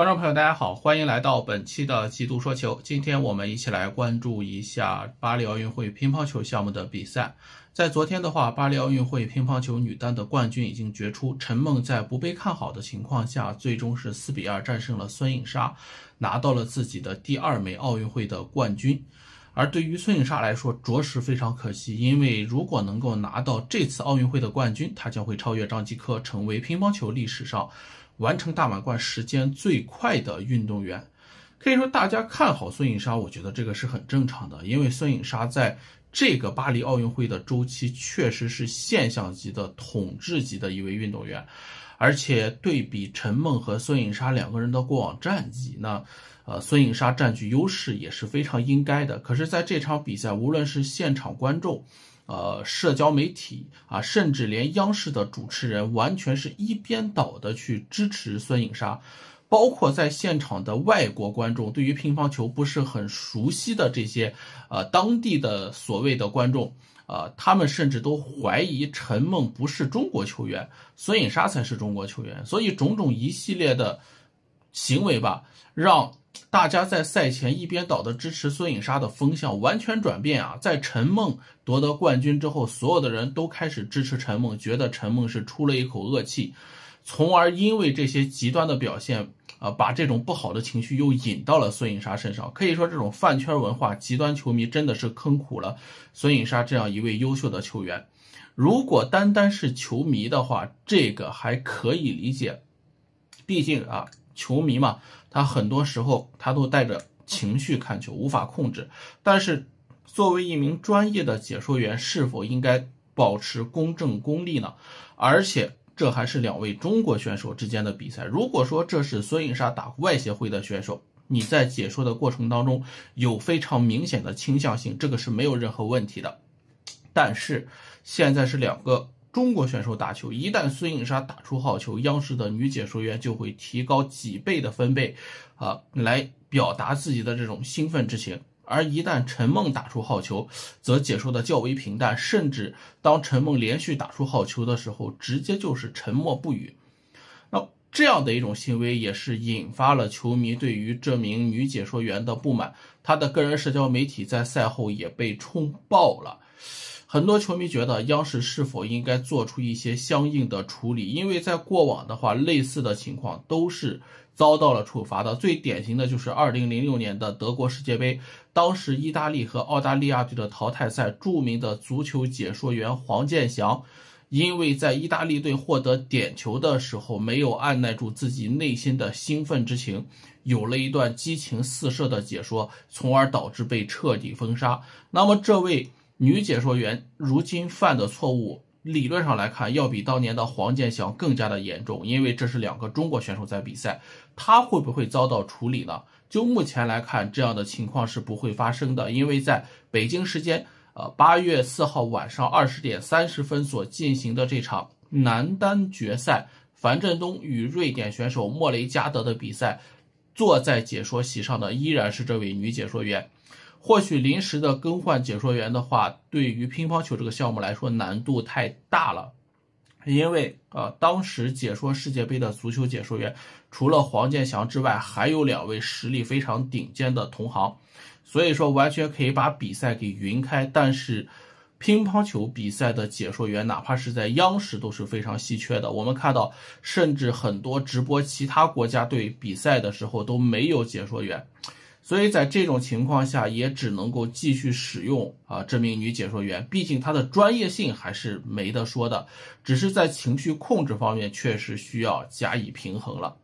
观众朋友，大家好，欢迎来到本期的极度说球。今天我们一起来关注一下巴黎奥运会乒乓球项目的比赛。在昨天的话，巴黎奥运会乒乓球女单的冠军已经决出，陈梦在不被看好的情况下，最终是四比二战胜了孙颖莎，拿到了自己的第二枚奥运会的冠军。而对于孙颖莎来说，着实非常可惜，因为如果能够拿到这次奥运会的冠军，她将会超越张继科，成为乒乓球历史上。完成大满贯时间最快的运动员，可以说大家看好孙颖莎，我觉得这个是很正常的，因为孙颖莎在这个巴黎奥运会的周期确实是现象级的统治级的一位运动员，而且对比陈梦和孙颖莎两个人的过往战绩，那呃孙颖莎占据优势也是非常应该的。可是，在这场比赛，无论是现场观众，呃，社交媒体啊，甚至连央视的主持人，完全是一边倒的去支持孙颖莎，包括在现场的外国观众，对于乒乓球不是很熟悉的这些呃当地的所谓的观众，呃，他们甚至都怀疑陈梦不是中国球员，孙颖莎才是中国球员，所以种种一系列的行为吧，让。大家在赛前一边倒的支持孙颖莎的风向完全转变啊！在陈梦夺得冠军之后，所有的人都开始支持陈梦，觉得陈梦是出了一口恶气，从而因为这些极端的表现啊，把这种不好的情绪又引到了孙颖莎身上。可以说，这种饭圈文化、极端球迷真的是坑苦了孙颖莎这样一位优秀的球员。如果单单是球迷的话，这个还可以理解，毕竟啊。球迷嘛，他很多时候他都带着情绪看球，无法控制。但是，作为一名专业的解说员，是否应该保持公正公利呢？而且，这还是两位中国选手之间的比赛。如果说这是孙颖莎打外协会的选手，你在解说的过程当中有非常明显的倾向性，这个是没有任何问题的。但是，现在是两个。中国选手打球，一旦孙颖莎打出好球，央视的女解说员就会提高几倍的分贝，啊，来表达自己的这种兴奋之情。而一旦陈梦打出好球，则解说的较为平淡，甚至当陈梦连续打出好球的时候，直接就是沉默不语。那这样的一种行为，也是引发了球迷对于这名女解说员的不满。她的个人社交媒体在赛后也被冲爆了。很多球迷觉得央视是否应该做出一些相应的处理？因为在过往的话，类似的情况都是遭到了处罚的。最典型的就是2006年的德国世界杯，当时意大利和澳大利亚队的淘汰赛，著名的足球解说员黄健翔，因为在意大利队获得点球的时候没有按耐住自己内心的兴奋之情，有了一段激情四射的解说，从而导致被彻底封杀。那么这位。女解说员如今犯的错误，理论上来看，要比当年的黄健翔更加的严重，因为这是两个中国选手在比赛，他会不会遭到处理呢？就目前来看，这样的情况是不会发生的，因为在北京时间，呃，八月四号晚上二十点三十分所进行的这场男单决赛，樊振东与瑞典选手莫雷加德的比赛，坐在解说席上的依然是这位女解说员。或许临时的更换解说员的话，对于乒乓球这个项目来说难度太大了，因为啊，当时解说世界杯的足球解说员除了黄健翔之外，还有两位实力非常顶尖的同行，所以说完全可以把比赛给匀开。但是乒乓球比赛的解说员，哪怕是在央视都是非常稀缺的。我们看到，甚至很多直播其他国家队比赛的时候都没有解说员。所以在这种情况下，也只能够继续使用啊这名女解说员，毕竟她的专业性还是没得说的，只是在情绪控制方面确实需要加以平衡了。